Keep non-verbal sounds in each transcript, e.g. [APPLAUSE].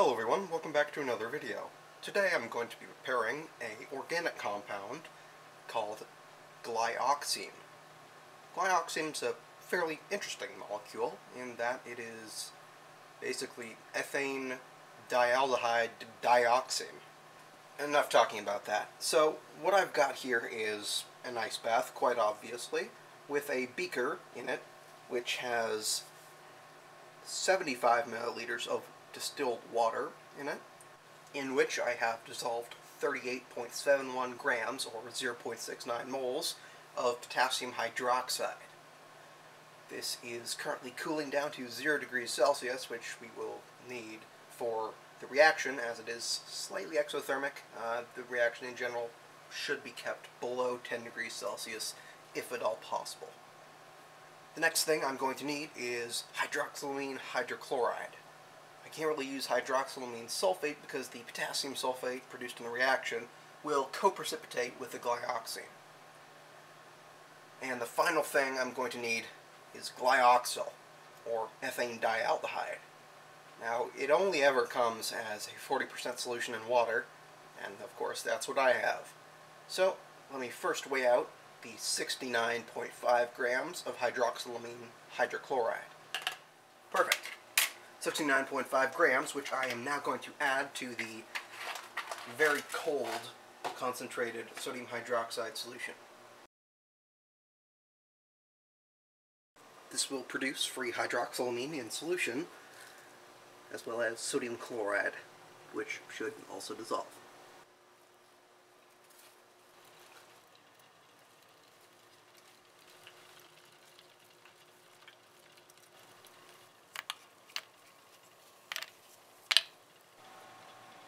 Hello everyone, welcome back to another video. Today I'm going to be preparing a organic compound called glyoxime. Glyoxime is a fairly interesting molecule in that it is basically ethane dialdehyde dioxime. Enough talking about that. So what I've got here is an ice bath, quite obviously, with a beaker in it which has 75 milliliters of distilled water in it, in which I have dissolved 38.71 grams, or 0.69 moles, of potassium hydroxide. This is currently cooling down to 0 degrees Celsius, which we will need for the reaction, as it is slightly exothermic. Uh, the reaction in general should be kept below 10 degrees Celsius, if at all possible. The next thing I'm going to need is hydroxylamine hydrochloride. Can't really use hydroxylamine sulfate because the potassium sulfate produced in the reaction will co-precipitate with the glyoxime. And the final thing I'm going to need is glyoxal, or ethane dialdehyde. Now, it only ever comes as a 40% solution in water, and of course that's what I have. So, let me first weigh out the 69.5 grams of hydroxylamine hydrochloride. Perfect. 69.5 grams, which I am now going to add to the very cold concentrated sodium hydroxide solution. This will produce free hydroxylamine in solution, as well as sodium chloride, which should also dissolve.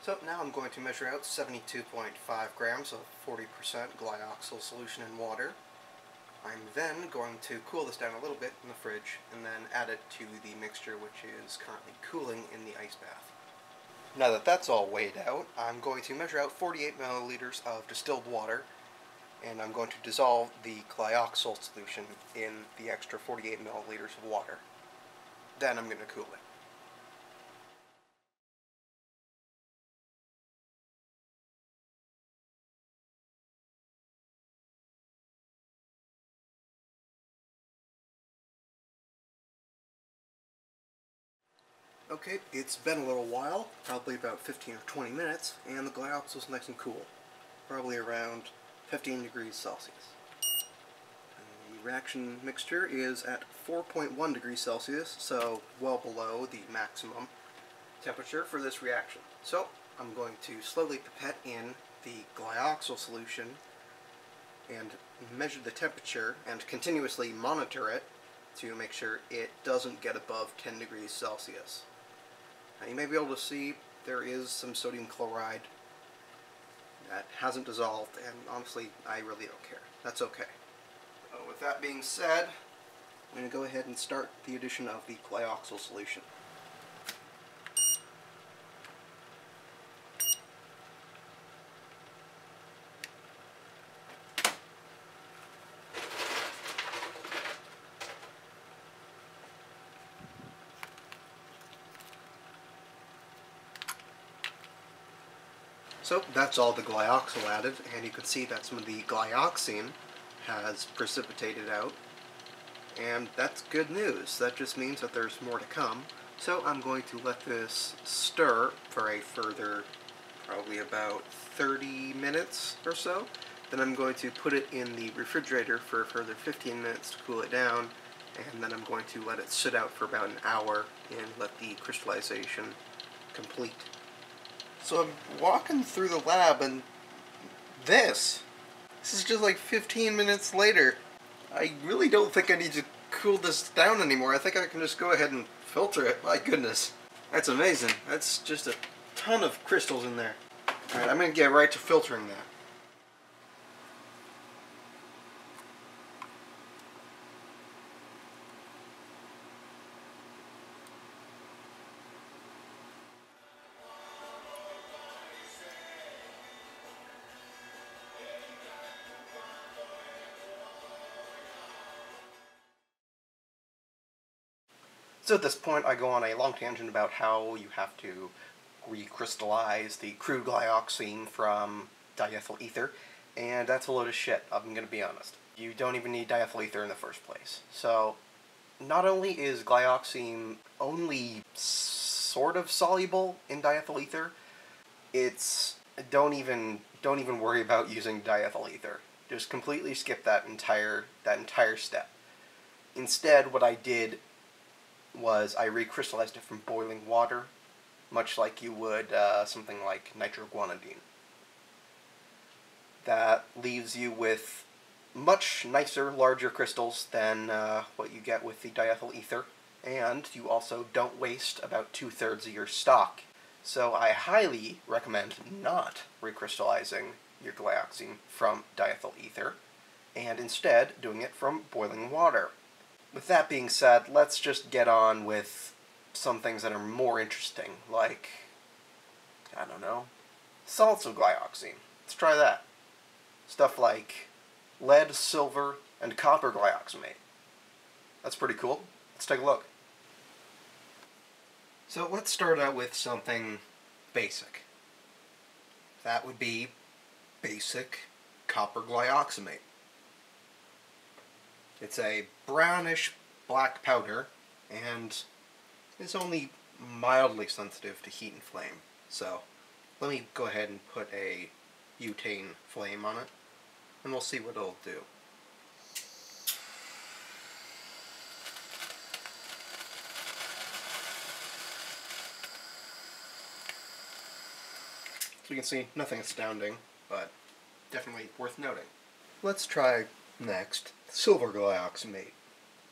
So now I'm going to measure out 72.5 grams of 40% glyoxal solution in water. I'm then going to cool this down a little bit in the fridge and then add it to the mixture which is currently cooling in the ice bath. Now that that's all weighed out, I'm going to measure out 48 milliliters of distilled water and I'm going to dissolve the glyoxal solution in the extra 48 milliliters of water. Then I'm going to cool it. Okay, it's been a little while, probably about 15 or 20 minutes, and the glyoxal is nice and cool. Probably around 15 degrees Celsius. The reaction mixture is at 4.1 degrees Celsius, so well below the maximum temperature for this reaction. So, I'm going to slowly pipette in the glyoxal solution and measure the temperature and continuously monitor it to make sure it doesn't get above 10 degrees Celsius. You may be able to see there is some sodium chloride that hasn't dissolved and honestly I really don't care. That's okay. Uh, with that being said, I'm going to go ahead and start the addition of the glyoxal solution. So that's all the glyoxal added, and you can see that some of the glyoxime has precipitated out. And that's good news. That just means that there's more to come. So I'm going to let this stir for a further probably about 30 minutes or so. Then I'm going to put it in the refrigerator for a further 15 minutes to cool it down. And then I'm going to let it sit out for about an hour and let the crystallization complete. So I'm walking through the lab and this. This is just like 15 minutes later. I really don't think I need to cool this down anymore. I think I can just go ahead and filter it. My goodness. That's amazing. That's just a ton of crystals in there. Alright, I'm going to get right to filtering that. So at this point I go on a long tangent about how you have to recrystallize the crude glyoxime from diethyl ether, and that's a load of shit, I'm going to be honest. You don't even need diethyl ether in the first place. So, not only is glyoxime only sort of soluble in diethyl ether, it's don't even don't even worry about using diethyl ether. Just completely skip that entire that entire step. Instead, what I did was I recrystallized it from boiling water, much like you would uh, something like nitroguanidine. That leaves you with much nicer, larger crystals than uh, what you get with the diethyl ether, and you also don't waste about two-thirds of your stock. So I highly recommend not recrystallizing your glyoxime from diethyl ether, and instead doing it from boiling water. With that being said, let's just get on with some things that are more interesting, like, I don't know, salts of glyoxime. Let's try that. Stuff like lead, silver, and copper glyoximate. That's pretty cool. Let's take a look. So let's start out with something basic. That would be basic copper glyoximate. It's a brownish black powder and is only mildly sensitive to heat and flame. So let me go ahead and put a butane flame on it and we'll see what it'll do. So you can see, nothing astounding, but definitely worth noting. Let's try next silver glyoximate.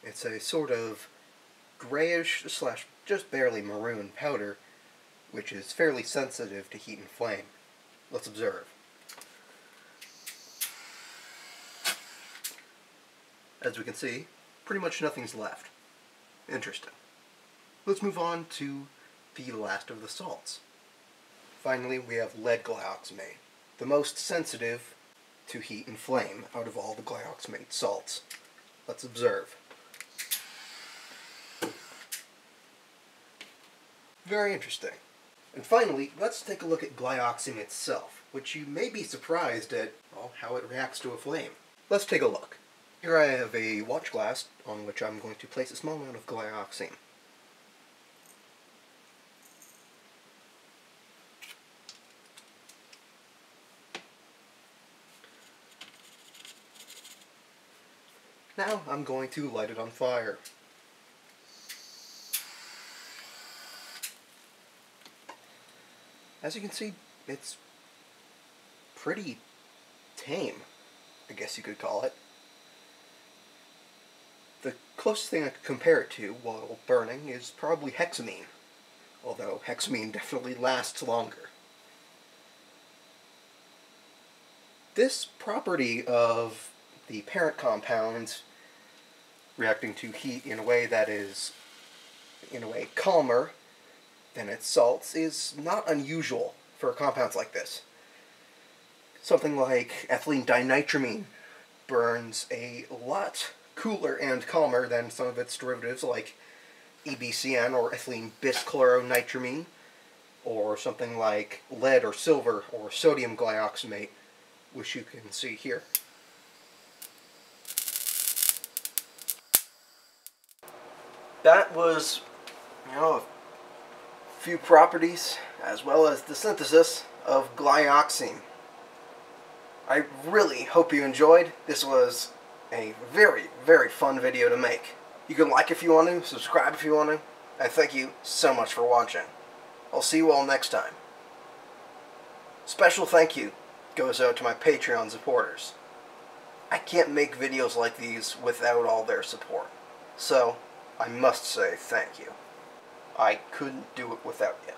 It's a sort of grayish slash just barely maroon powder, which is fairly sensitive to heat and flame. Let's observe. As we can see, pretty much nothing's left. Interesting. Let's move on to the last of the salts. Finally, we have lead glyoximate, the most sensitive to heat and flame out of all the glyoximate salts. Let's observe. Very interesting. And finally, let's take a look at glyoxime itself, which you may be surprised at well, how it reacts to a flame. Let's take a look. Here I have a watch glass on which I'm going to place a small amount of glyoxime. Now I'm going to light it on fire. As you can see, it's pretty tame, I guess you could call it. The closest thing I could compare it to while burning is probably hexamine, although hexamine [LAUGHS] definitely lasts longer. This property of the parent compound reacting to heat in a way that is, in a way, calmer than its salts is not unusual for compounds like this. Something like ethylene dinitramine burns a lot cooler and calmer than some of its derivatives like EBCN or ethylene bischloroNitramine, or something like lead or silver or sodium glyoximate, which you can see here. That was, you know, few properties as well as the synthesis of glyoxime. I really hope you enjoyed. This was a very, very fun video to make. You can like if you want to, subscribe if you want to, and thank you so much for watching. I'll see you all next time. Special thank you goes out to my Patreon supporters. I can't make videos like these without all their support. So, I must say thank you. I couldn't do it without you.